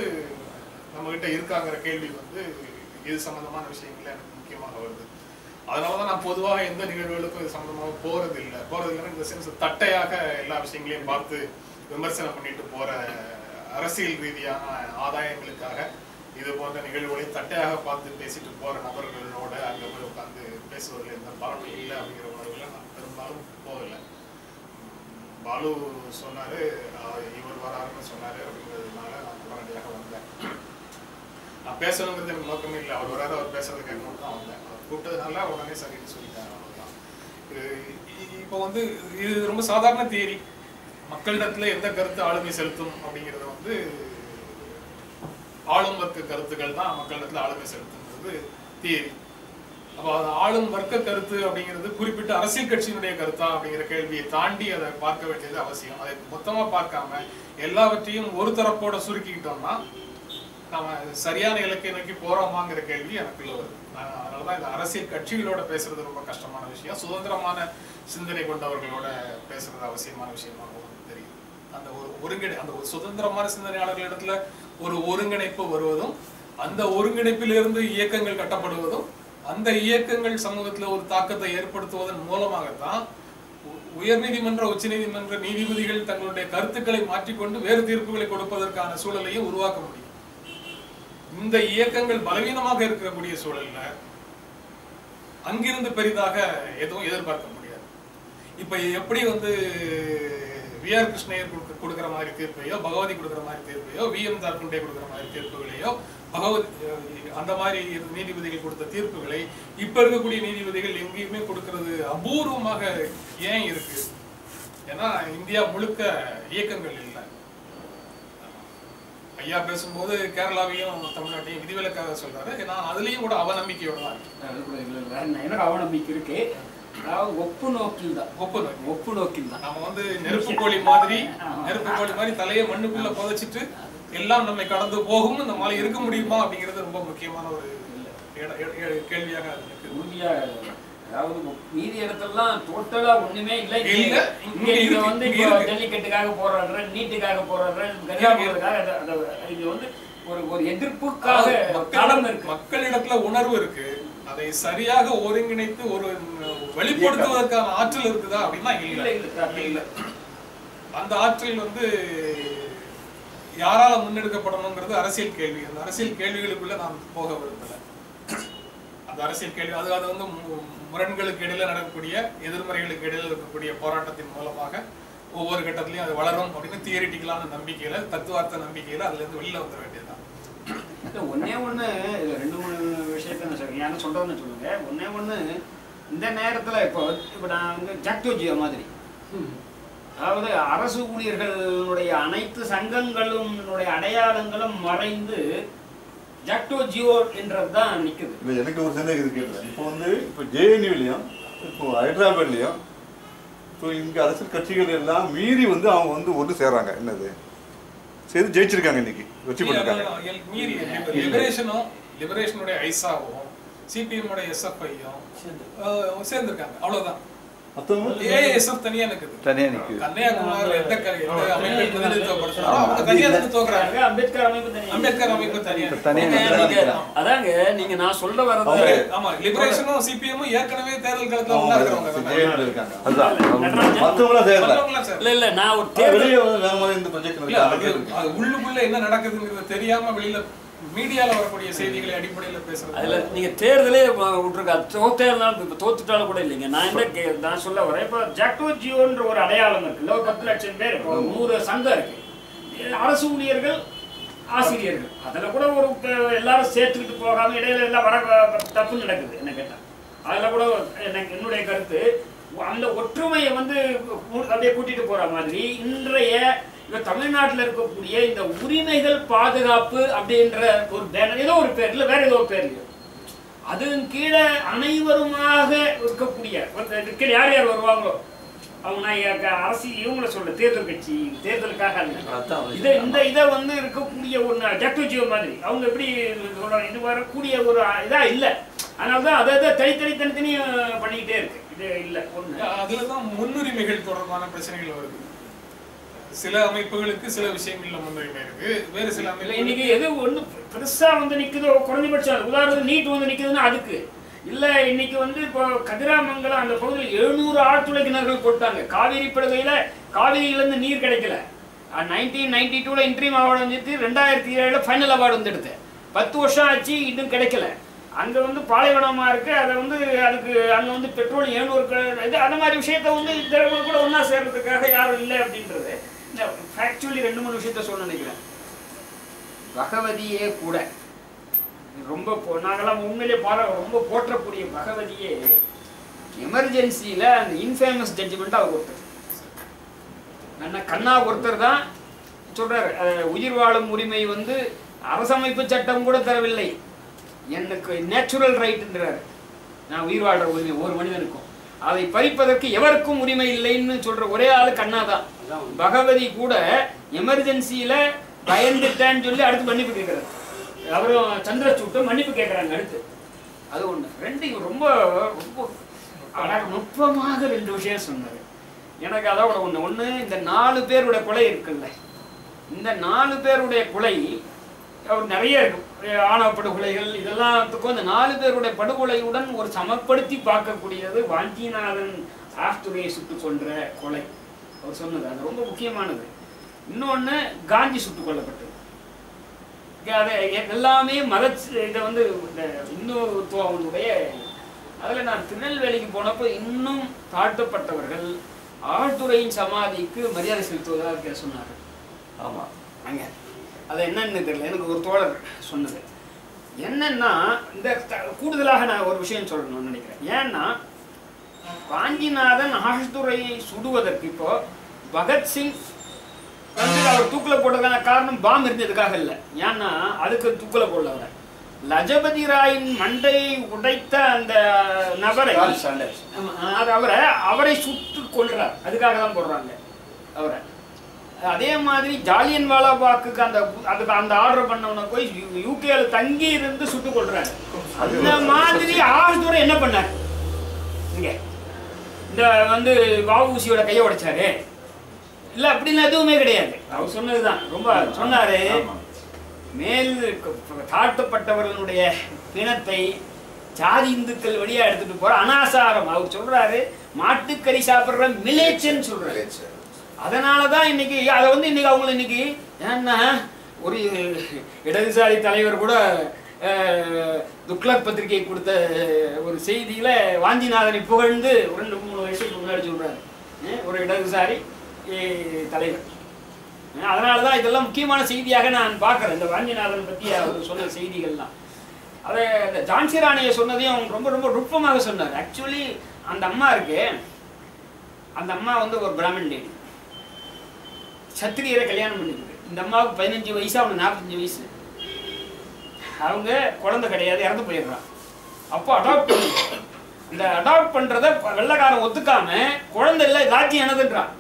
நம்ம கிட்ட இருக்காங்கிற கேள்வி வந்து இது சம்பந்தமான விஷயங்கள்ல எனக்கு அதனாலதான் நான் பொதுவாக எந்த நிகழ்வுகளுக்கும் இது சம்பந்தமாக போகிறது இல்லை போகிறது இல்லைன்னா இந்த சென்ஸ் தட்டையாக எல்லா விஷயங்களையும் பார்த்து விமர்சனம் பண்ணிட்டு போகிற அரசியல் ரீதியான ஆதாயங்களுக்காக இது போன்ற நிகழ்வுகளை தட்டையாக பார்த்து பேசிட்டு போகிற நபர்களோட அங்கே போய் உட்காந்து பேசுவதில் எந்த பலனும் இல்லை அப்படிங்கிற உணர்வுல நான் பெரும்பாலும் போகலை. பாலு சொன்னார் இவர் வராருன்னு சொன்னார் அப்படிங்கிறதுனால நான் உடனடியாக வந்தேன். நான் பேசணுங்கிறது எனக்கு நோக்கமே இல்லை. அவர் வராது அவர் பேசுறது கேட்கணும். தான் வந்தேன் அவர் கூப்பிட்டதுனால உடனே சரின்னு சொல்லிட்டாங்க அவ்வளோதான் இது இ- இப்போ வந்து இது ரொம்ப சாதாரண தியரி. மக்களிடத்துல எந்த கருத்து ஆளுமை செலுத்தும் அப்படிங்கிறது வந்து ஆளும் வர்க்க கருத்துக்கள் தான் மக்களிடத்துல ஆளுமை செலுத்துங்கிறது தியரி. அப்போ அது ஆளும் வர்க்க கருத்து அப்படிங்கிறது குறிப்பிட்ட அரசியல் கட்சியினுடைய கருத்தா அப்படிங்கிற கேள்வியை தாண்டி அதை பார்க்க வேண்டியது அவசியம். அதை மொத்தமா பார்க்காம எல்லாவற்றையும் ஒரு தரப்போட சுருக்கிக்கிட்டோம்னா நம்ம சரியான இலக்கை நோக்கி போறோமாங்கிற கேள்வி எனக்குள்ள வருது நான் அதனாலதான் இந்த அரசியல் கட்சிகளோட பேசுறது ரொம்ப கஷ்டமான விஷயம். சுதந்திரமான சிந்தனை கொண்டவர்களோட பேசுறது அவசியமான விஷயமாகவும் தெரியுது அந்த ஒரு ஒருங்கிணை அந்த ஒரு சுதந்திரமான சிந்தனையாளர்கள் இடத்துல ஒரு ஒருங்கிணைப்பு வருவதும் அந்த ஒருங்கிணைப்பிலிருந்து இயக்கங்கள் கட்டப்படுவதும் அந்த இயக்கங்கள் சமூகத்துல ஒரு தாக்கத்தை ஏற்படுத்துவதன் மூலமாகத்தான் உ- உயர்நீதிமன்ற உச்சநீதிமன்ற நீதிபதிகள் தங்களுடைய கருத்துக்களை மாற்றிக்கொண்டு வேறு தீர்ப்புகளை கொடுப்பதற்கான சூழலையும் உருவாக்க முடியும். இந்த இயக்கங்கள் பலவீனமாக இருக்கக்கூடிய சூழல்ல அங்கிருந்து பெரிதாக எதுவும் எதிர்பார்க்க முடியாது. இப்ப எப்படி வந்து வி ஆர் கிருஷ்ணயர் கொடுக்குற மாதிரி தீர்ப்பையோ பகவதி கொடுக்குற மாதிரி தீர்ப்பையோ வி எம் தார்குண்டே கொடுக்குற மாதிரி தீர்ப்புகளையோ பகவத் அந்த மாதிரி நீதிபதிகள் கொடுத்த தீர்ப்புகளை இப்ப இருக்கக்கூடிய நீதிபதிகள் எங்கேயுமே கொடுக்கறது அபூர்வமாக ஏன் இருக்கு? ஏன்னா இந்தியா முழுக்க இயக்கங்கள் இல்லை ஐயா பேசும்போது கேரளாவையும் தமிழ்நாட்டையும் விதிவிலக்காக சொல்றாரு. நான் அதுலயும் கூட அவநம்பிக்கையோட தான் இருக்கேன். எனக்கு அவநம்பிக்கை இருக்கு. அதாவது ஒப்பு நோக்கில் தான் ஒப்பு நோக்கி. ஒப்பு நோக்கில் தான் நம்ம வந்து நெருப்பு கோழி மாதிரி நெருப்பு கோழி மாதிரி தலையை மண்ணுக்குள்ள புதைச்சிட்டு எல்லாம் நம்மை கடந்து போகும் நம்மளால இருக்க முடியுமா அப்படிங்கிறது ரொம்ப முக்கியமான ஒரு கேள்வியாக இருக்கு. உறுதியா அதாவது மீதி இடத்துலலாம் டோட்டலா ஒண்ணுமே இல்லை. இல்ல, இங்க இருக்கு, வந்து இங்க இப்போ இருக்கு. ஜல்லிக்கட்டுக்காக போராடுற நீட்டுக்காக போராடுற கன்னியாகுமரிக்காக அது- அது- இது வந்து ஒரு ஒரு எதிர்ப்புக்காக மக்களிடம் இருக்கு. மக்களிடத்துல உணர்வு இருக்கு. அதை சரியாக ஒருங்கிணைத்து ஒரு வெளிப்படுத்துவதற்கான ஆற்றல் இருக்குதா அப்படின்னா இல்ல, இல்ல, அந்த ஆற்றல் வந்து யாரால முன்னெடுக்கப்படணுங்கிறது அரசியல் கேள்வி. அந்த அரசியல் கேள்விகளுக்குள்ள நாம் போக விரும்பல. அந்த அரசியல் கேள்வி அது அது வந்து முரண்களுக்கு இடையில நடக்கக்கூடிய எதிர்மறைகளுக்கு இடையில இருக்கக்கூடிய போராட்டத்தின் மூலமாக ஒவ்வொரு கட்டத்திலையும் அது வளரும் அப்படின்னு தியரிட்டிக்கலான நம்பிக்கையில தத்துவார்த்த நம்பிக்கையில அதுல இருந்து வெளியில வந்துட வேண்டியதுதான். இல்ல, ஒண்ணே இதுல ரெண்டு மூணு விஷயத்த நான் சொல்றேன். என்ன சொல்றதுன்னு சொல்லுங்க ஒண்ணே ஒண்ணு இந்த நேரத்துல இப்போ இப்போ நான் வந்து ஜாக்டோஜியோ மாதிரி. அதாவது அரசு ஊழியர்களுடைய அனைத்து சங்கங்களும் அடையாளங்களும் மறைந்து ஜாக்டோ ஜியோ என்றது தான் நிக்குது. இல்லை எனக்கு ஒரு சந்தேகம் இது கேட்குறேன் இப்போ வந்து இப்போ ஜேஎன்யூலையும் இப்போ ஹைதராபாத்லையும் இப்போ இங்கே அரசியல் கட்சிகள் எல்லாம் மீறி வந்து அவங்க வந்து ஒன்று சேர்றாங்க. என்னது? சேர்ந்து ஜெயிச்சிருக்காங்க இன்னைக்கு. வெற்றி பண்ணிருக்காங்க மீறி லிபரேஷனும் லிபரேஷனுடைய ஐசாவும் சிபிஎம் உடைய எஸ்எஃப்ஐயும் சேர்ந்திருக்காங்க. அவ்வளவுதான். அம்பேத்கர் அமைப்பு அதாங்க நீங்க நான் சொல்ல வர்றது அவங்க ஆமா லிபரேஷனும் சிபிஎம்மும் ஏற்கனவே தேர்தல் களத்துல ஒண்ணா இருக்காங்க. இல்ல இல்ல நான் ஒரு ஆனா தேர்தல் வெளியே வந்து வேற மாதிரி இந்த ப்ரொஜெக்ட் இல்ல அது அது உள்ளுக்குள்ள என்ன நடக்குதுங்கிறது தெரியாம வெளியில மீடியால வரக்கூடிய செய்திகளை அடிப்படையில் பேசுறது. அதுல நீங்க தேர்தலே விட்டுருக்க தோத்தே இருந்தாலும் இப்ப தோத்துட்டாலும் கூட இல்லைங்க. நான் என்ன கே- நான் சொல்ல வரேன். இப்போ ஜாக்டோ ஜியோன்ற ஒரு அடையாளம் இருக்குல்ல ஒரு பத்து லட்சம் பேர் இப்போ நூறு சங்கம் இருக்கு. அரசு ஊழியர்கள் ஆசிரியர்கள். அதுல கூட ஒரு எல்லாரும் சேர்த்துக்கிட்டு போகாம இடையில எல்லாம் வர தப்பு நடக்குது என்ன கேட்டா. அதுல கூட எனக்கு என்னுடைய கருத்து அந்த ஒற்றுமையை வந்து அப்படியே கூட்டிட்டு போற மாதிரி இன்றைய இந்த தமிழ்நாட்டில் இருக்கக்கூடிய இந்த உரிமைகள் பாதுகாப்பு அப்படின்ற ஒரு பேனர் ஏதோ ஒரு பேர் இல்லை வேற ஏதோ ஒரு பேர் அதன் கீழே அனைவருமாக இருக்கக்கூடிய கீழே யார் யார் வருவாங்களோ? அவங்க அரசு இவங்கள சொல்ல தேர்தல் கட்சி தேர்தலுக்காக. இதை இந்த இதை வந்து இருக்கக்கூடிய ஒன்று ஜக்டோஜியோ மாதிரி அவங்க எப்படி சொல்றாங்க? இது வரக்கூடிய ஒரு இதா இல்லை. அதனால தான் அதை அதை தனித்தனி தனித்தனி பண்ணிக்கிட்டே இருக்கு. இது இல்லை ஒன்று அதுலதான் முன்னுரிமைகள் தொடர்பான பிரச்சனைகள் வருது. சில அமைப்புகளுக்கு சில விஷயங்கள்ல முன்னுரிமை இருக்கு. வேறு சில இல்ல இன்னைக்கு எது ஒண்ணு பெருசா வந்து நிக்குதோ குறைஞ்சபட்சம். உதாரணத்துக்கு நீட் வந்து நிக்குதுன்னா அதுக்கு. இல்ல இன்னைக்கு வந்து இப்போ கதிராமங்கலம் அந்த பகுதியில் எழுநூறு ஆழ்துளை கிணறுகள் போட்டாங்க. காவிரி படுகையில காவிரியில இருந்து நீர் கிடைக்கல. நைன்டீன் நைன்டி டூல இன்ட்ரீம் அவார்டு வந்துட்டு ரெண்டாயிரத்தி ஏழுல ஃபைனல் அவார்டு வந்து எடுத்தேன். பத்து வருஷம் ஆச்சு இன்னும் கிடைக்கல. அங்க வந்து பாலைவனமா இருக்கு. அதை வந்து அதுக்கு அங்க வந்து பெட்ரோல் ஏழுநூறு இது அந்த மாதிரி விஷயத்த வந்து இந்த கூட ஒண்ணா சேர்றதுக்காக யாரும் இல்லை அப்படின்றது. இந்த ஃபேக்சுவலி ரெண்டு மூணு விஷயத்த சொல்ல நினைக்கிறேன். பகவதியே கூட ரொம்ப நாங்களாம் நாங்கெல்லாம் உண்மையிலே பார ரொம்ப போற்றக்கூடிய பகவதியே எமர்ஜென்சியில் அந்த இன்ஃபேமஸ் ஜட்ஜ்மெண்ட் அவர் ஒருத்தர் என்ன கண்ணா ஒருத்தர் தான் சொல்றாரு உயிர் வாழும் உரிமை வந்து அரசமைப்பு சட்டம் கூட தரவில்லை. எனக்கு நேச்சுரல் ரைட்டுன்றார் நான் உயிர் வாழ்ற உரிமை ஒரு மனிதனுக்கும். அதை பறிப்பதற்கு எவருக்கும் உரிமை இல்லைன்னு சொல்ற ஒரே ஆளு கண்ணா தான் பகவதி கூட எமர்ஜென்சியில பயந்துட்டேன்னு சொல்லி அடுத்து மன்னிப்பு கேட்கிறாரு அவரும் சந்திரசூட்டும் மன்னிப்பு கேட்கிறாங்க அடுத்து. அது ஒண்ணு. ரெண்டு ரொம்ப ரொம்ப அழகா நுட்பமாக ரெண்டு விஷயம் சொன்னாரு. எனக்கு அதோட ஒண்ணு. ஒண்ணு இந்த நாலு பேருடைய கொலை இருக்குல்ல. இந்த நாலு பேருடைய கொலை அவர் நிறைய இருக்கும் ஆணவ படுகொலைகள் இதெல்லாத்துக்கும் இந்த நாலு பேருடைய படுகொலையுடன் ஒரு சமப்படுத்தி பார்க்கக்கூடியது வாஞ்சிநாதன் ஆஸ்துரையை சுட்டு கொன்ற கொலை. அவர் சொன்னது அது ரொம்ப முக்கியமானது. இன்னொன்னு காந்தி சுட்டுக் கொல்லப்பட்டது. அது எல்லாமே மத இதை வந்து இந்த இந்துத்துவனுடைய அதில் நான் திருநெல்வேலிக்கு போனப்போ இன்னும் தாழ்த்தப்பட்டவர்கள் ஆழ்துறையின் சமாதிக்கு மரியாதை செலுத்துவதாக சொன்னார் ஆமா. அங்க. அது என்னன்னு தெரியல. எனக்கு ஒரு தோழர் சொன்னது. என்னன்னா இந்த கூடுதலாக நான் ஒரு விஷயம் சொல்லணும்னு நினைக்கிறேன். ஏன்னா காஞ்சிநாதன் ஆழ்துறையை சுடுவதற்கு இப்போ பகத்சிங் வந்து அவர் தூக்குல போட்டதுக்கான காரணம் பாம் இருந்ததுக்காக இல்லை. ஏன்னா அதுக்கு தூக்குல போடல அவரை லஜபதி ராயின் மண்டையை உடைத்த அந்த நபரை அது அவரை அவரை சுட்டு கொள்றார் அதுக்காக தான் போடுறாங்க அவரை. அதே மாதிரி ஜாலியன் வாலாபாக்குக்கு அந்த அதுக்கு அந்த ஆர்டர் பண்ணவனை போய் யூகேல தங்கி இருந்து சுட்டு கொள்றாரு அந்த மாதிரி ஆழ்துறை என்ன பண்ணார்? இங்க. இந்த வந்து வஉசியோட கையை உடைச்சாரு. இல்ல அப்படின்னு எதுவுமே கிடையாது. அவர் சொன்னதுதான். ரொம்ப சொன்னாரு. மேல் தாழ்த்தப்பட்டவர்களுடைய பிணத்தை ஜாதி இந்துக்கள் வழியா எடுத்துட்டு போற அனாசாரம். அவர் சொல்றாரு மாட்டுக்கறி சாப்பிடுற மிலேச்சன்னு சொல்றாரு. அதனாலதான் இன்னைக்கு அதை வந்து இன்னைக்கு அவங்கள இன்னைக்கு ஏன்னா ஒரு இடதுசாரி தலைவர் கூட துக்ளக் பத்திரிகை கொடுத்த ஒரு செய்தியில வாஞ்சிநாதனை புகழ்ந்து ஒரு ரெண்டு மூணு வயசுக்கு முன்னாடி சொல்றாரு. ஒரு இடதுசாரி தலைவர். அஹ், அதனாலதான் இதெல்லாம் முக்கியமான செய்தியாக நான் பார்க்கறேன். இந்த வாஞ்சிநாதன் பத்தி அவர் சொன்ன செய்திகள்லாம். அதை இந்த ஜான்சி ராணியை சொன்னதையும் ரொம்ப ரொம்ப நுட்பமாக சொன்னார். ஆக்சுவலி அந்த அம்மா இருக்கு அந்த அம்மா வந்து ஒரு பிராமின் லேடி சத்திரியரை கல்யாணம் பண்ணிருக்கு இந்த அம்மாவுக்கு பதினஞ்சு வயசு அவனுக்கு நாற்பத்தஞ்சு வயசு. அவங்க குழந்தை கிடையாது இறந்து போயிடுறான். அப்போ அடாப்ட் பண்ணி. இந்த அடாப்ட் பண்றத வெள்ளைக்காரன் ஒத்துக்காம குழந்தை இல்லை ராஜ்யம் எனதுன்றான்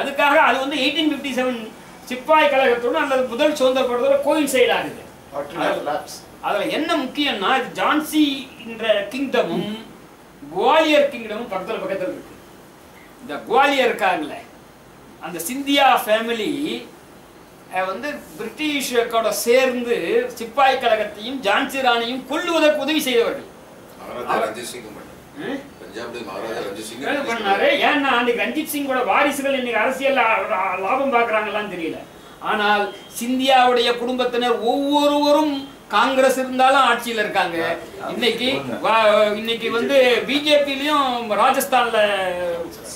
அதுக்காக அது வந்து எயிட்டீன் ஃபிஃப்டி செவன் சிப்பாய் கழகத்தோட அல்லது முதல் சுதந்திர போடுறதோட கோயில் சைடு ஆகுது. அதுல என்ன முக்கியம்னா இது ஜான்சி என்ற கிங்டமும் குவாலியர் கிங்டமும் பக்கத்துல பக்கத்துல இருக்கு. இந்த குவாலியர் இருக்காங்கல்ல அந்த சிந்தியா ஃபேமிலி வந்து பிரிட்டிஷோட சேர்ந்து சிப்பாய் கழகத்தையும் ஜான்சி ராணியும் கொல்லுவதற்கு உதவி செய்தவர்கள். மகாராஜா ரஞ்சித் சிங் பண்ணார்? ஏன்னா அன்னைக்கு ரஞ்சித் சிங்கோட வாரிசுகள் இன்னைக்கு அரசியல் லாபம் பார்க்கறாங்களான்னு தெரியல. ஆனால் சிந்தியாவுடைய குடும்பத்தினர் ஒவ்வொருவரும் காங்கிரஸ் இருந்தாலும் ஆட்சியில இருக்காங்க. இன்னைக்கு இன்னைக்கு வந்து பிஜேபிலையும் ராஜஸ்தான்ல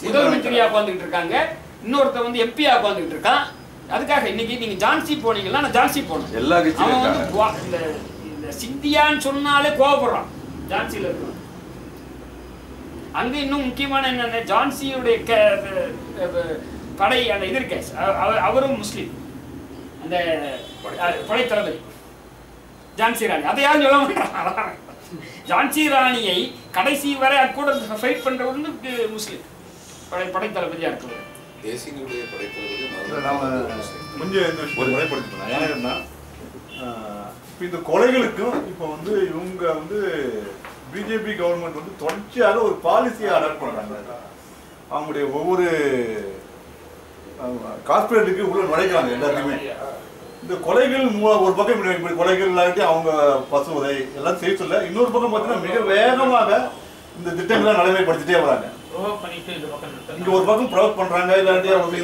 முதல் மந்திரியா உட்காந்துக்கிட்டு இருக்காங்க. இன்னொருத்த வந்து எம்பியா உட்காந்துக்கிட்டு இருக்கான். அதுக்காக இன்னைக்கு நீங்க ஜான்சி போனீங்கன்னா நான் ஜான்சி போனேன் எல்லா அவன் வந்து இந்த சிந்தியான்னு சொன்னாலே கோவப்படுறான். ஜான்சியில் இருக்கிறான் அங்க இன்னும் முக்கியமான என்னன்னா ஜான்சியுடைய படை அந்த இது இருக்கே அவ- அவ- அவரும் முஸ்லீம். அந்த படை தளபதி ஜான்சி ராணி. அதை யாரும் சொல்ல மாட்டாங்க ஜான்சி ராணியை கடைசி வரை கூட ஃபைட் பண்றவர் வந்து முஸ்லீம். படை படை தளபதியா இருக்கிறவர் தேசியங்களுடைய படைத்தளபதி சிங். கொஞ்சம் இந்த விஷயத்தை முறைப்படுத்திக்கலாம் ஏன்னா என்ன இப்போ இந்த கொலைகளுக்கும் இப்போ வந்து இவங்க வந்து பிஜேபி கவர்மெண்ட் வந்து தொடர்ச்சியாக ஒரு பாலிசியை அடாப்ட் பண்றாங்க. அவங்களுடைய ஒவ்வொரு கார்பரேட்டுக்கு உள்ள நுழைக்கிறாங்க எல்லாத்தையுமே. இந்த கொலைகள் மூலம் ஒரு பக்கம் இப்படி இப்படி கொலைகள் இல்லாட்டி அவங்க பசுவதை எல்லாம் செய்ய சொல்ல இன்னொரு பக்கம் பார்த்தீங்கன்னா மிக வேகமாக இந்த திட்டங்களை நடைமுறைப்படுத்திட்டே வராங்க. ப்ரோவோக் பண்ணிட்டு இந்த பக்கம் இங்க. ஒரு பக்கம் ப்ரொவோக் பண்றாங்க இல்லாட்டி அவங்க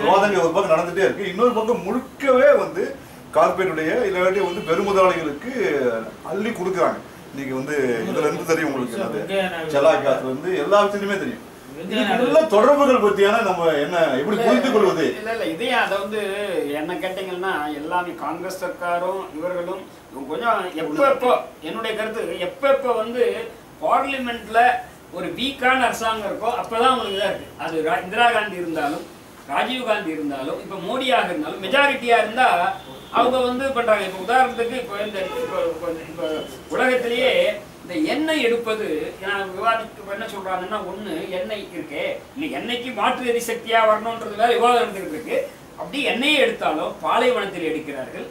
விவாதங்கள் ஒரு பக்கம் நடந்துட்டே இருக்கு. இன்னொரு பக்கம் முழுக்கவே வந்து கார்பரேட்டுடைய இல்லாட்டி வந்து பெருமுதலாளிகளுக்கு அள்ளி கொடுக்குறாங்க. இன்னைக்கு வந்து இதுல இருந்து தெரியும் உங்களுக்கு என்னது? செலாக்காத்துல இருந்து எல்லா விஷயத்துலயுமே தெரியும் இதுக்குள்ள தொடர்புகள் பத்தியான நம்ம என்ன எப்படி புரிந்து கொள்வது? இல்ல இல்ல இதையே அதை வந்து என்ன கேட்டீங்கன்னா எல்லாமே காங்கிரஸ் சர்க்காரும் இவர்களும் கொஞ்சம் எப்ப எப்போ என்னுடைய கருத்து எப்ப எப்ப வந்து பார்லிமெண்ட்ல ஒரு வீக்கான அரசாங்கம் இருக்கோ அப்பதான் உங்களுக்கு இதா இருக்கு. அது இந்திரா காந்தி இருந்தாலும் ராஜீவ் காந்தி இருந்தாலும் இப்ப மோடியாக இருந்தாலும் மெஜாரிட்டியா இருந்தா அவங்க வந்து பண்றாங்க. இப்ப உதாரணத்துக்கு இப்போ இந்த இப்போ உலகத்திலேயே இந்த எண்ணெய் எடுப்பது நான் விவாதிக்க இப்ப என்ன சொல்றாங்கன்னா ஒண்ணு எண்ணெய் இருக்கே. இன்னைக்கு எண்ணெய்க்கு மாற்று எரிசக்தியா வரணுன்றது வேற விவாதம் நடந்துகிட்டு இருக்கு அப்படி எண்ணெயை எடுத்தாலும் பாலைவனத்தில் எடுக்கிறார்கள்.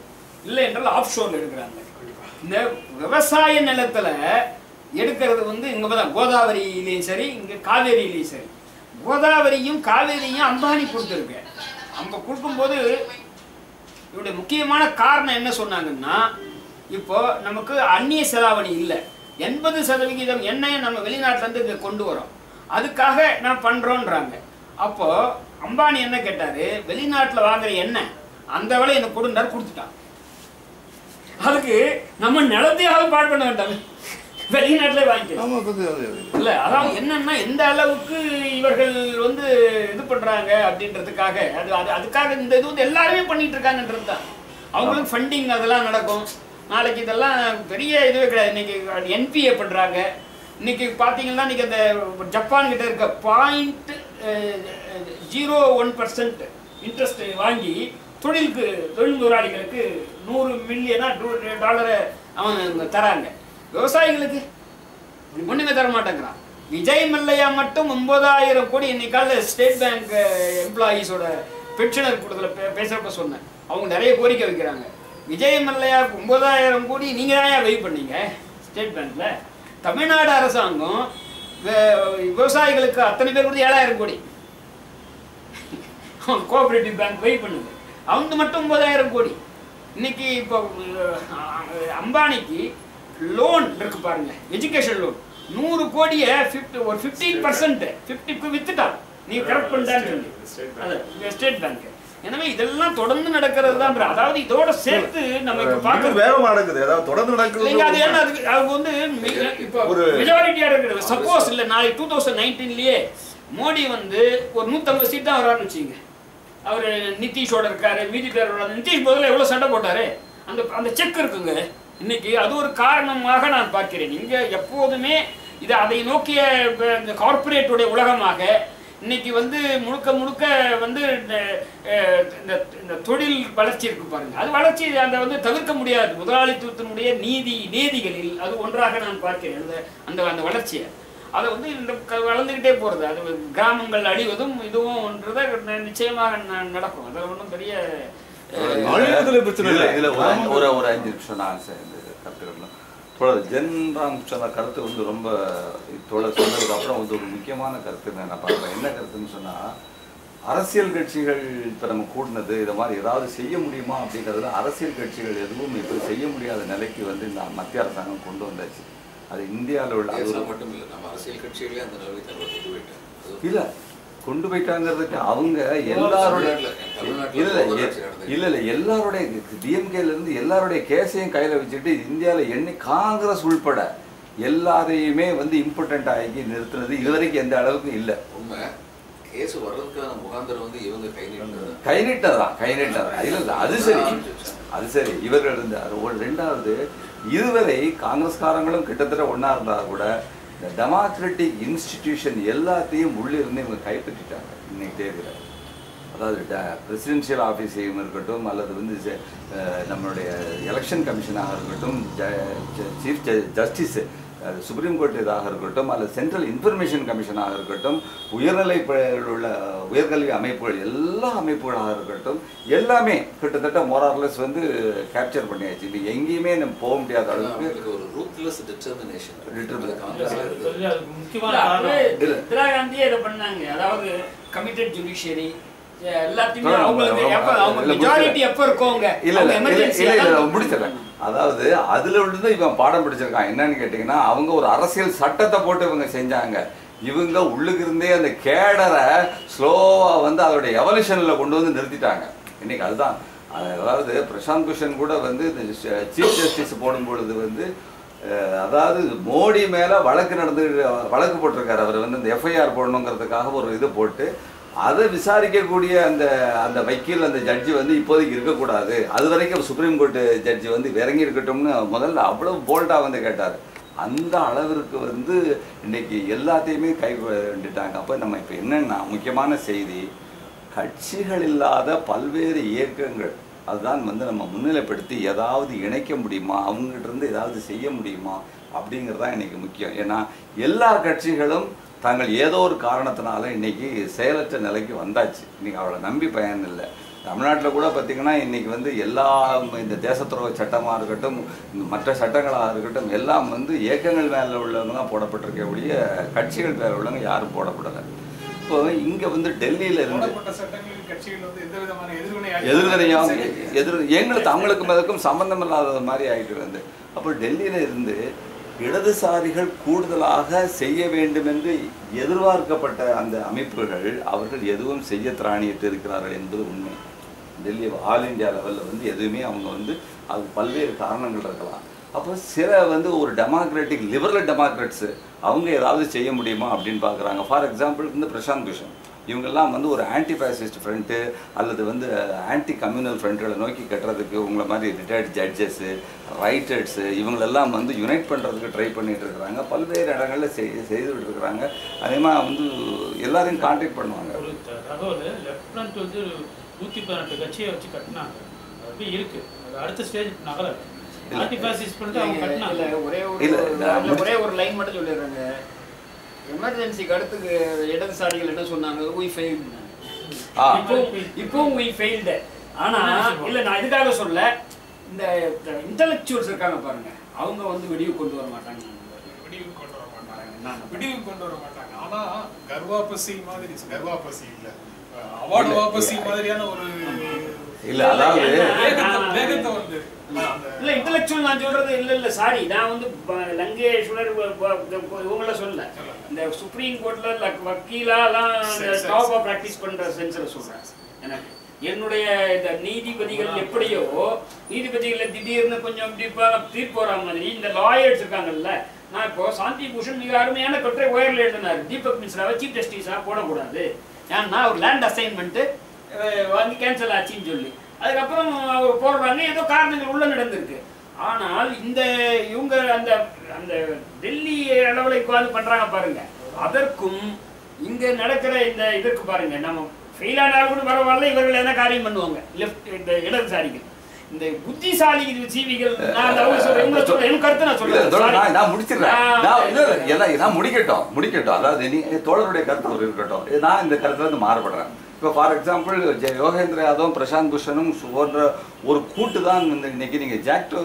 இல்லை என்றால் ஆஃப் ஷோர்ல எடுக்கிறாங்க இந்த விவசாய நிலத்துல எடுக்கிறது வந்து இங்க தான் கோதாவரியிலையும் சரி இங்க காவேரியிலையும் சரி. கோதாவரியும் காவேரியும் அம்பானி கொடுத்துருக்கு. அவங்க கொடுக்கும்போது இவருடைய முக்கியமான காரணம் என்ன சொன்னாங்கன்னா இப்போ நமக்கு அந்நிய செலாவணி இல்லை. எண்பது சதவிகிதம் எண்ணெயை நம்ம வெளிநாட்டிலேருந்து கொண்டு வரோம். அதுக்காக நான் பண்ணுறோன்றாங்க அப்போது அம்பானி என்ன கேட்டாரு? வெளிநாட்டில் வாங்குற எண்ணெய் அந்த வேலை எனக்கு கொடுந்தாரு கொடுத்துட்டான் அதுக்கு நம்ம நிலத்தையாவது பாடு பண்ண வேண்டாம். வெளிநாட்டுல வாங்கிக்கலாம். இல்ல அதாவது என்னன்னா எந்த அளவுக்கு இவர்கள் வந்து இது பண்றாங்க அப்படின்றதுக்காக அது அது அதுக்காக இந்த இது வந்து எல்லாருமே பண்ணிட்டு இருக்காங்கன்றது தான். அவங்களுக்கு ஃபண்டிங் அதெல்லாம் நடக்கும். நாளைக்கு இதெல்லாம் பெரிய இதுவே கிடையாது. இன்னைக்கு என்பிஏ பண்றாங்க. இன்னைக்கு பாத்தீங்கன்னா இன்னைக்கு அந்த ஜப்பான் கிட்ட இருக்க point zero one percent interest வாங்கி தொழிலுக்கு தொழில் முதலாளிகளுக்கு நூறு மில்லியனா டாலரை அவன் தராங்க. விவசாயிகளுக்கு ஒண்ணுமே தர மாட்டேங்கிறான் விஜய் மல்லையா மட்டும் ஒன்பதாயிரம் கோடி இன்னைக்கால ஸ்டேட் பேங்க் எம்ப்ளாயீஸோட பென்ஷனர் கூட்டத்தில் பே பேசுறப்ப சொன்னேன் அவங்க நிறைய கோரிக்கை வைக்கிறாங்க விஜய் மல்லையா ஒன்பதாயிரம் கோடி நீங்க தான் வெயிட் பண்ணீங்க ஸ்டேட் பேங்க்ல தமிழ்நாடு அரசாங்கம் விவசாயிகளுக்கு அத்தனை பேர் கொடுத்து ஏழாயிரம் கோடி கோஆபரேட்டிவ் பேங்க் வெயிட் பண்ணுது அவங்க மட்டும் ஒன்பதாயிரம் கோடி இன்னைக்கு இப்போ அம்பானிக்கு லோன் இருக்கு பாருங்க. எஜுகேஷன் லோன் நூறு கோடியை ஃபிஃப்டி ஒரு ஃபிஃப்டீன் பர்சன்ட் ஃபிஃப்டிக்கு வித்துட்டான். நீ கரெக்ட் பண்ணிட்டான்னு சொல்லி. அது ஸ்டேட் பேங்க் எனவே இதெல்லாம் தொடர்ந்து நடக்கிறது தான் அதாவது இதோட சேர்த்து நம்ம இப்ப மிக பார்க்கறது வேகமா நடக்குது. அதாவது தொடர்ந்து இல்லைங்க அது என்ன நடக்குது அதுக்கு அவங்க வந்து மிக- இப்போ ஒரு- மெஜாரிட்டியா இருக்கிறது. சப்போஸ் இல்ல நாளைக்கு டூ தௌசண்ட் நைன்டீன்லயே மோடி வந்து ஒரு நூத்தம்பது சீட் தான் வரான்னு வச்சுங்க அவர் நிதிஷோட இருக்காரு மீதி பேரோட நிதிஷ் பதிலா எவ்வளவு சண்டை போட்டாரு? அந்த அந்த செக் இருக்குங்க. இன்னைக்கு அது ஒரு காரணமாக நான் பார்க்கிறேன். இங்க எப்போதுமே இது அதை நோக்கிய இப்ப இந்த கார்ப்பரேட்டுடைய உலகமாக இன்னைக்கு வந்து முழுக்க முழுக்க வந்து இந்த, இந்த இந்த தொழில் வளர்ச்சி இருக்கு பாருங்க. அது வளர்ச்சி அந்த வந்து தவிர்க்க முடியாது. முதலாளித்துவத்தினுடைய நீதி நீதிகளில் அது ஒன்றாக நான் பார்க்கிறேன். அந்த அந்த அந்த வளர்ச்சியை. அதை வந்து இந்த க- வளர்ந்துக்கிட்டே போகிறது அது கிராமங்கள் அழிவதும் இதுவும் ஒன்றதை நிச்சயமாக நடக்கும். அதில் ஒன்றும் பெரிய அஹ், மாநிலத்துல பிரச்சனை இதுல இல்லை. இதுல ஒரு. ஒரு ஒரு அஞ்சு நிமிஷம் நான் கருத்துக்கள்லாம் தோழர் ஜென்ராம் சொன்ன கருத்து வந்து ரொம்ப தோழர் சொன்னதுக்கு அப்புறம் வந்து ஒரு முக்கியமான கருத்து நான் பார்க்குறேன். என்ன கருத்துன்னு சொன்னா அரசியல் கட்சிகள் இப்போ நம்ம கூடினது இதை மாதிரி ஏதாவது செய்ய முடியுமா அப்படிங்கிறதுல அரசியல் கட்சிகள் எதுவும் இப்போ செய்ய முடியாத நிலைக்கு வந்து இந்த மத்திய அரசாங்கம் கொண்டு வந்தாச்சு. அது இந்தியாவில் உள்ள மட்டும் இல்லை நம்ம அரசியல் கட்சிகளே அந்த நிலைமை இல்ல. கொண்டு போயிட்டாங்கிறதுக்கு அவங்க எல்லாருடைய இல்ல இல்ல. இல்ல எல்லாருடைய டிஎம்கேல இருந்து எல்லாருடைய கேஸையும் கையில வச்சுட்டு இந்தியால எண்ணி காங்கிரஸ் உள்பட எல்லாரையுமே வந்து இம்பார்ட்டன்ட் ஆகி நிறுத்துனது இதுவரைக்கும் எந்த அளவுக்கு இல்ல. உண்மை. கேஸ் வர்றதுக்கான முகாந்திரம் வந்து இவங்க கை நீட்டது கை நீட்டதான் கை நீட்டதான் இல்ல இல்ல அது சரி. அது சரி. இவர்கள் இருந்தார் ஒரு ரெண்டாவது இதுவரை காங்கிரஸ்காரங்களும் கிட்டத்தட்ட ஒண்ணா இருந்தா கூட இந்த டெமோக்ராட்டிக் இன்ஸ்டிடியூஷன் எல்லாத்தையும் உள்ளிருந்து இவங்க கைப்பற்றிட்டாங்க. இன்னைக்கு தேதியில். அதாவது பிரசிடென்ஷியல் ஆஃபீஸையும் இருக்கட்டும் அல்லது வந்து நம்மளுடைய எலெக்ஷன் கமிஷனாக இருக்கட்டும் சீஃப் ஜஸ்டிஸ் சுப்ரீம் கோர்ட் இதாக இருக்கட்டும் அல்லது சென்ட்ரல் இன்ஃபர்மேஷன் கமிஷனாக இருக்கட்டும் உயர்நிலை உள்ள உயர்கல்வி அமைப்புகள் எல்லா அமைப்புகளாக இருக்கட்டும் எல்லாமே கிட்டத்தட்ட மோரார்லெஸ் வந்து கேப்சர் பண்ணியாச்சு. இப்போ எங்கேயுமே நம்ம போக முடியாத அளவுக்கு ஒரு ரூத்லெஸ் டிட்டர்மினேஷன். இந்திரா காந்தியே இதை பண்ணாங்க. அதாவது கமிட்டட் ஜுடிஷியரி எல்லாத்தையுமே அவங்களுக்கு எப்ப அவங்க மெஜாரிட்டி எப்ப இருக்கோங்க இல்ல இல்ல இல்ல அதாவது அதுல இருந்து இவன் பாடம் படிச்சிருக்கான். என்னன்னு கேட்டீங்கன்னா அவங்க ஒரு அரசியல் சட்டத்தை போட்டு இவங்க செஞ்சாங்க. இவங்க உள்ளுக்கு இருந்தே அந்த கேடரை ஸ்லோவா வந்து அதோடைய எவல்யூஷன்ல கொண்டு வந்து நிறுத்திட்டாங்க. இன்னைக்கு அதுதான். அதாவது பிரசாந்த் பூஷன் கூட வந்து சீஃப் ஜஸ்டிஸ் போடும் பொழுது வந்து அதாவது மோடி மேல வழக்கு நடந்து வழக்கு போட்டிருக்காரு. அவர் வந்து இந்த எஃப்ஐஆர் போடணுங்கிறதுக்காக ஒரு இது போட்டு அதை விசாரிக்கக்கூடிய அந்த அந்த வக்கீல் அந்த ஜட்ஜி வந்து இப்போதைக்கு இருக்கக்கூடாது. அது வரைக்கும் சுப்ரீம் கோர்ட் ஜட்ஜி வந்து இறங்கி இருக்கட்டும்னு முதல்ல அவ்வளவு போல்டாக வந்து கேட்டார். அந்த அளவிற்கு வந்து இன்னைக்கு எல்லாத்தையுமே கைவிட்டுட்டாங்க அப்போ நம்ம இப்போ என்னென்னா முக்கியமான செய்தி கட்சிகள் இல்லாத பல்வேறு இயக்கங்கள் அதுதான் வந்து நம்ம முன்னிலைப்படுத்தி ஏதாவது இணைக்க முடியுமா? அவங்ககிட்ட இருந்து ஏதாவது செய்ய முடியுமா? அப்படிங்கிறது தான் இன்னைக்கு முக்கியம். ஏன்னா எல்லா கட்சிகளும் தாங்கள் ஏதோ ஒரு காரணத்தினால இன்னைக்கு செயலற்ற நிலைக்கு வந்தாச்சு. இன்னைக்கு அவளை நம்பி பயன் இல்லை. தமிழ்நாட்டில் கூட பார்த்தீங்கன்னா இன்னைக்கு வந்து எல்லா இந்த தேசத்துறவு சட்டமாக இருக்கட்டும் இந்த மற்ற சட்டங்களாக இருக்கட்டும் எல்லாம் வந்து இயக்கங்கள் மேலே உள்ளவங்க தான் போடப்பட்டிருக்கக்கூடிய கட்சிகள் மேலே உள்ளவங்க யாரும் போடப்படலை. இப்போ இங்கே வந்து டெல்லியில இருந்து போடப்பட்ட சட்டங்களின் கட்சிகள் வந்து எந்த விதமான எதிர்வினை எதிர்வினையும் செய்யல. எதிர் எங்களுக்கு அவங்களுக்கும் அதுக்கும் சம்பந்தம் இல்லாத மாதிரி ஆயிட்டு வந்து அப்போ டெல்லியில இருந்து இடதுசாரிகள் கூடுதலாக செய்ய வேண்டும் என்று எதிர்பார்க்கப்பட்ட அந்த அமைப்புகள் அவர்கள் எதுவும் செய்ய திராணியிட்டு இருக்கிறார்கள் என்பது உண்மை. டெல்லி ஆல் இந்தியா லெவலில் வந்து எதுவுமே அவங்க வந்து அது பல்வேறு காரணங்கள் இருக்கலாம். அப்போ சில வந்து ஒரு டெமோக்ராட்டிக் லிபரல் டெமோக்ராட்ஸு அவங்க ஏதாவது செய்ய முடியுமா அப்படின்னு பார்க்குறாங்க. ஃபார் எக்ஸாம்பிள் இந்த பிரசாந்த் கிஷன். இவங்கெல்லாம் வந்து ஒரு ஆன்டி ஃபேசிஸ்ட் ஃப்ரண்ட்டு அல்லது வந்து ஆன்டி கம்யூனல் ஃப்ரண்ட்களை நோக்கி கட்டுறதுக்கு உங்களை மாதிரி ரிட்டையர்ட் ஜட்ஜஸ்ஸு ரைட்டர்ஸு இவங்களெல்லாம் வந்து யுனைட் பண்ணுறதுக்கு ட்ரை பண்ணிட்டு இருக்கிறாங்க. பல்வேறு இடங்களில் செய் செய்துட்டு இருக்கிறாங்க. அதே மாதிரி வந்து எல்லாரையும் காண்டாக்ட் பண்ணுவாங்க. லெப்டினன்ட் வந்து நூற்றி பதினெட்டு கட்சியை வச்சு கட்டினாங்க. அது அப்படியே இருக்கு. அது அடுத்த ஸ்டேஜ் நகர. இல்ல. ஆன்டி ஃபேசிஸ்ட் பண்ணிட்டு அவங்க இல்ல, கட்டினாங்க. ஒரே ஒரு இல்ல, நான் இல்ல, ஒரே ஒரு லைன் மட்டும் சொல்லிடுறாங்க. எமர்ஜென்சிக்கு அடுத்து இடதுசாரிகள் என்ன சொன்னாங்க? Failed. ஆ. இப்போ இப்பவும் we failed. ஆனா இல்ல நான் இதுக்காக சொல்ல இந்த இன்டெலெக்சுவல்ஸ் இருக்காங்க பாருங்க. அவங்க வந்து வெடிவு கொண்டு வர மாட்டாங்க. விடிவு கொண்டு வர மாட்டாங்க. நான் விடிவு கொண்டு வர மாட்டாங்க. ஆனா கர்வாபசி மாதிரி கர்வாபசி இல்ல. அவார்டு வாபசி மாதிரியான ஒரு இல்ல, அதாவது- வேகத்தை வந்து. இல்ல இன்டெலெக்சுவல் நான் சொல்றது இல்ல இல்ல சாரி நான் வந்து லங்கேஸ்வரர் இவங்கள சொல்ல இந்த சுப்ரீம் கோர்ட்ல வக்கீலாலாம் சரி, டாப்பா. பிராக்டிஸ் பண்ற சென்ஸ்ல சொல்றேன் எனக்கு என்னுடைய இந்த நீதிபதிகள் எப்படியோ நீதிபதிகள் திடீர்னு கொஞ்சம் இப்படி தீர்ப்பு வரா மாதிரி இந்த லாயர்ஸ் இருக்காங்கல்ல. நான் இப்போ சாந்தி பூஷன் மிக அருமையான கட்டுரை ஒயர்ல எழுதினார். தீபக் மிஸ்ராவை சீஃப் ஜஸ்டிஸா போடக்கூடாது. ஏன்னா ஒரு லேண்ட் அசைன்மெண்ட் வந்து கேன்சல் ஆச்சுன்னு சொல்லி. அதுக்கப்புறம் அவர் போடுறாங்க ஏதோ காரணங்கள் உள்ள நடந்திருக்கு. ஆனால் இந்த இவங்க அந்த அந்த டெல்லி அளவில் இப்போ பண்றாங்க பாருங்க. அதற்கும் இங்க நடக்கிற இந்த இதற்கு பாருங்க நம்ம ஃபெயில் ஆனாலும் கூட பரவாயில்ல இவர்கள் என்ன காரியம் பண்ணுவாங்க? லெஃப்ட் இந்த இடதுசாரிகள். இந்த புத்திசாலி நான் முடிச்சிடுறேன். நான் நான் முடிக்கட்டும். முடிக்கட்டும். அதாவது நீ தோழருடைய கருத்து ஒரு இருக்கட்டும். நான் இந்த கருத்துல இருந்து மாறுபடுறேன். இப்போ ஃபார் எக்ஸாம்பிள் யோகேந்திர யாதவும் பிரசாந்த் பூஷனும் போன்ற ஒரு கூட்டு தான் இன்னைக்கு நீங்கள் ஜாக்டோ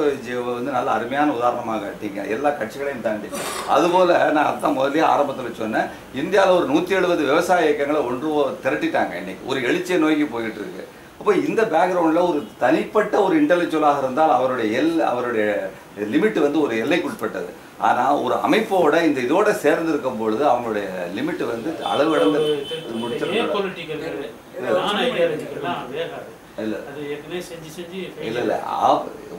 வந்து நல்ல அருமையான உதாரணமாக காட்டிங்க எல்லா கட்சிகளையும் தாண்டி. அதுபோல் நான் அதான் முதல்லயே ஆரம்பத்தில் சொன்னேன். இந்தியாவில் ஒரு நூற்றி எழுபது விவசாய இயக்கங்களை ஒன்று திரட்டிட்டாங்க இன்னைக்கு. ஒரு எழுச்சியை நோக்கி போயிட்டு இருக்கு. அப்போ இந்த பேக்ரவுண்டில் ஒரு தனிப்பட்ட ஒரு இன்டெலெக்சுவலாக இருந்தால் அவருடைய எல் அவருடைய லிமிட் வந்து ஒரு எல்லைக்குட்பட்டது. ஆனால் ஒரு அமைப்போட இந்த இதோட சேர்ந்து இருக்கும் பொழுது அவங்களுடைய லிமிட் வந்து நான் ஐடியாலஜிக்கெல்லாம் வேகாது. இல்லை. இல்ல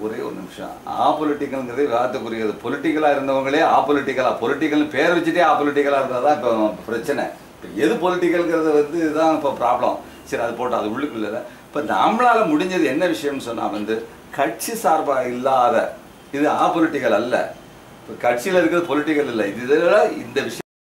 ஒரே ஒரு நிமிஷம். ஆபொலிட்டிக்கல்ங்கிறது விவாதத்துக்குரியது. பொலிட்டிக்கலா இருந்தவங்களே ஆபொலிட்டிக்கலா பொலிட்டிக்கல் பேர் வச்சுட்டே ஆபொலிட்டிக்கலா இருந்தா தான் இப்போ பிரச்சனை. இப்போ எது பொலிட்டிக்கல்ங்கிறது வந்து இதுதான் இப்போ ப்ராப்ளம் சரி அது போட்டு அது உள்ளுக்குள்ள இப்போ நம்மளால் முடிஞ்சது என்ன விஷயம்னு சொன்னா வந்து கட்சி சார்பா இல்லாத இது ஆ பொலிட்டிக்கல் அல்ல. இப்போ கட்சியில இருக்கிறது பொலிட்டிக்கல் இல்லை. இது இந்த விஷயம்